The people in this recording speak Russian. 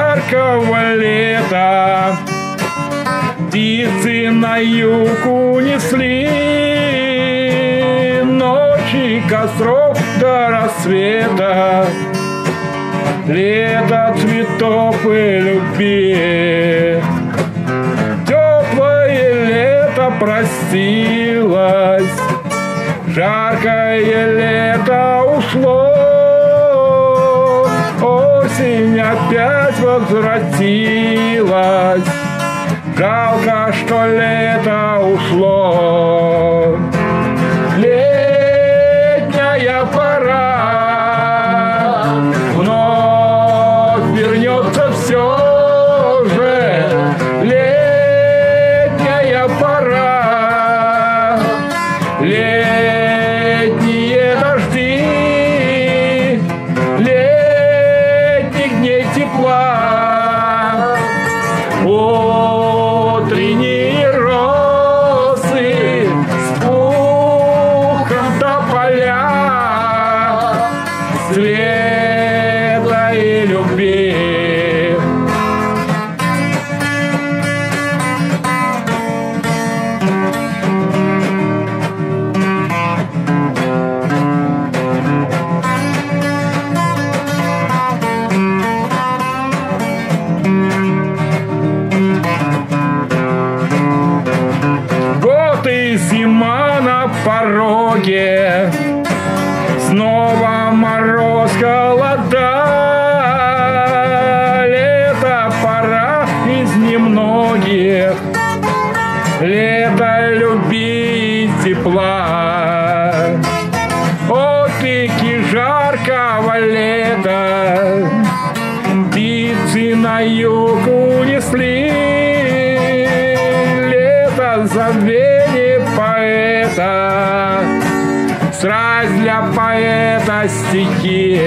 жаркого лета. Птицы на юг унесли Ночи костров до рассвета. Лето цветов и любви. Теплое лето простилось Жаркое лето ушло. Осень опять возвратилась. Жалко, что лето ушло. Летняя пора. Вновь вернется все Светлой любви. Год и зима на пороге. Снова холода Лето пора из немногих. Лето люби и тепла Отлики жаркого лета. Птицы на юг Страсть для поэта стихи.